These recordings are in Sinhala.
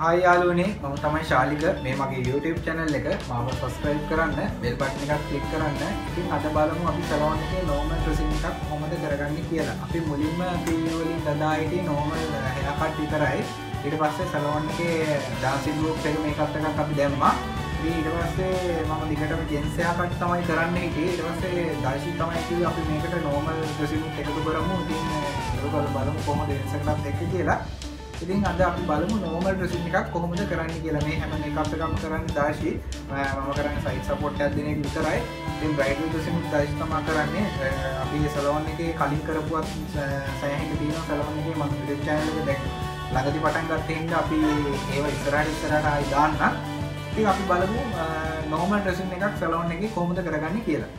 හයියාලුවනේ මම තමයි ශාලික. මේ මගේ YouTube චැනල් එක. මාව සස්ක්‍රයිබ් කරන්න බෙල් බට්න එකක් කලික් කරන්න. ඉතින් අද බලමු අපි සලෝන් එක නෝමල් ්‍රසින් එකක් හොමද කරගන්න කියලා. අපි මුලින්ම පිවලින් දදායිට නෝමල් හැකට් විතරයි. ඉට පස්සේ සලෝන් එක දාසිදුවක් එක මේ එකත් එකක් අපි දැම්මා. ඊට පස්සේ මම දිගටම ජෙන්සයාකට තමයි කරන්න හිටේ ඉටවස්සේ දර්ශි තමයිකි අපි මේකට නෝමල් ්‍රසින් එකතු කරමු. ඉතින් බල බලමු කොම දෙසකටත් එක කියලා. ඉතින් අද අපි බලමු නෝමල් ්‍රසින් එකක් කොහොමද කරන්න කියලා. මේ හැම එකක්කම් කරන්න දාශී මම කරන්න සයිත් සපොට් ඇදනෙක් විතරයි. ඉතින් බ්‍රයිඩ ්‍රසින් දශ් තමා කරන්නේ. අපි සලවන් එක කලින් කරපුවත් සයහික තියන සලවන් එක මම ඩෙක්්චායලක දැක් ලඟති පටන් ගත්තෙන්ට අපි ඒව ඉස්සරට ඉස්සරට අයි දාන්න ති අපි බලමු නෝමල් ්‍රසින් එකක් සලවන් එක කොහොමද කරගන්න කියලා.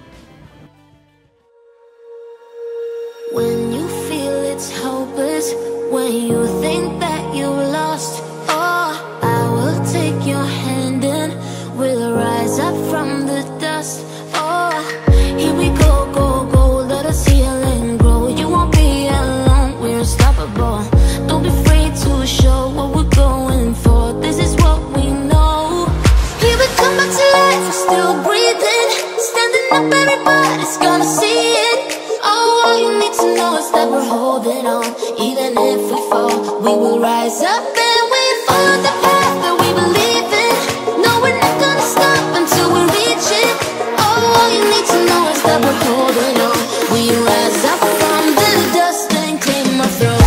Need to know is that we're holding on. Even if we fall, we will rise up and we follow the path that we believe in. No, we're not gonna stop until we reach it. Oh, all you need to know is that we're holding on. We rise up from the dust and claim our throne.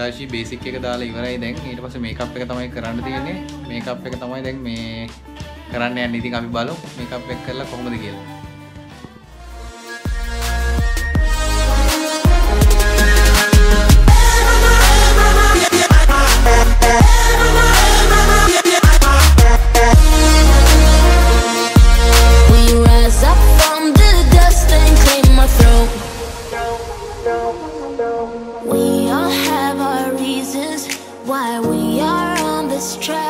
දශි බේසික් එක දාලා ඉවරයි දැන් ඊට පස්සේ මේකප් එක තමයි කරන්න තියෙන්නේ මේකප් එක තමයි දැන් මේ කරන්න යන්න ඉතින් අපි බලමු මේකප් එක කරලා කොහොමද කියලා We rise up from the dust and claim our throne. We all have our reasons why we are on this track.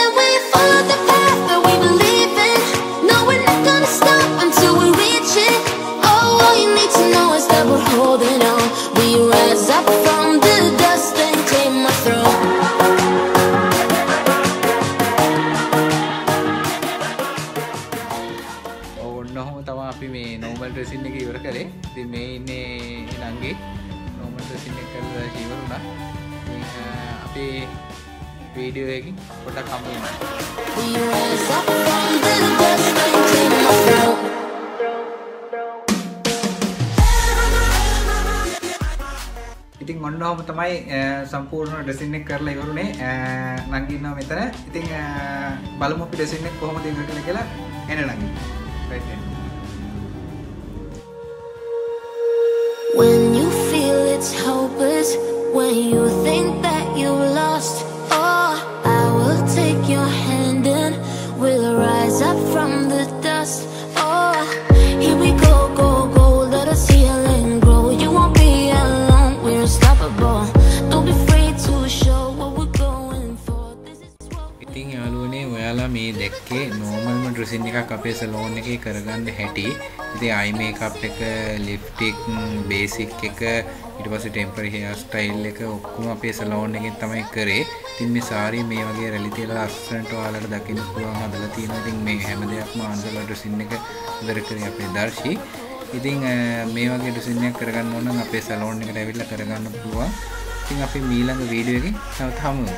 normal dressing එක ඉවර කරේ. ති මේ ඉන්නේ නංගේ නෝමල් ්‍රසින් එක කරලා ශීවරුණා අපේ වීඩියෝයකින් පොටක් කම්බුණ We rise up from the dust and claim our throne. ඉතින් ඔන්න හොම තමයි සම්පූර්ණ ඩෙසින්නෙක් කරලා ඉවරුණේ නංගින්න මෙතන. ඉතින් බලමු අපි ඩෙසින්නෙක් කොහොමද ඉවර කළ කියලා. එන නඟි right When you feel it's hopeless, when you think that you lost, නෝමල්ම ඩ්‍රසින් එකක් අපේ සලෝන් එක කරගන්න හැටි. ඉති අයිමේකප් එක ලිප්ටික් බේසික් එක ඉට පස ටෙම්පර හයා ස්ටයිල් එක ඔක්කුම අපේ සලෝන් එකෙන් තමයි කරේ. තින් මේ සාරී මේ වගේ රැලිතිල අස්සනට වාලට දකින්න පුළුවන් හදල තියෙන ඉතින් මේ හැම දෙයක්ම අන්සල ඩ්‍රසින් එක දර කරේ අපේ දර්ශී. ඉතින් අ, මේ වගේ ඩසිනයක් කරගන්න ඕන අපේ සලෝන් එකට ඇවිල්ල කරගන්න පුළුවන්. ඉතින් අපි මීළඟ වීඩියෝ එකකින් තවත් හමුවෙමු.